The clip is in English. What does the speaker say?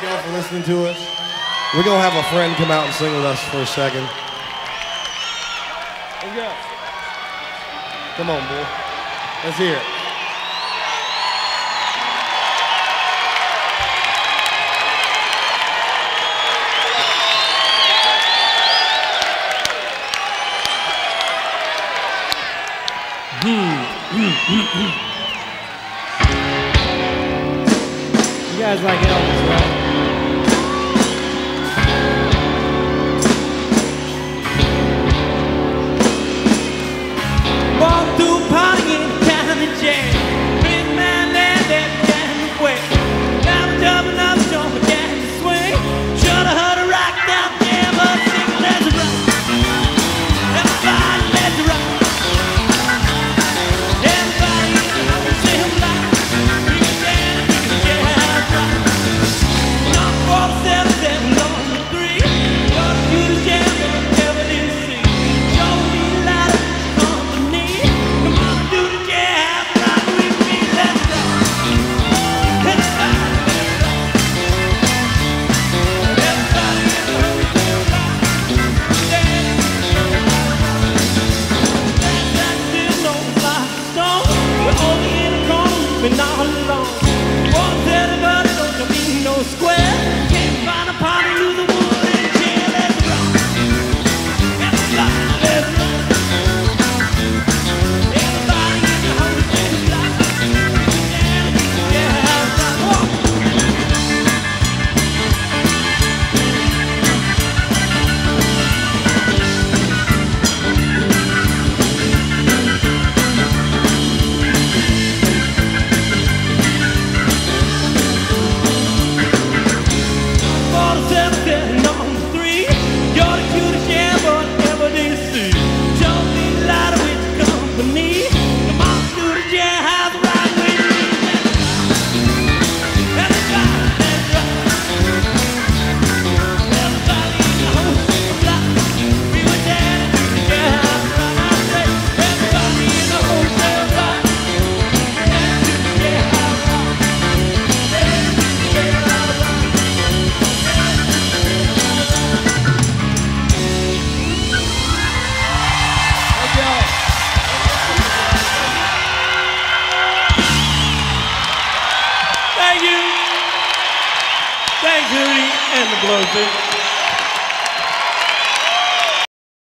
thank y'all for listening to us. We're going to have a friend come out and sing with us for a second. Come on, boy. Let's hear it. Hmm. you guys like Elvis, right? Hootie and the Blowfish.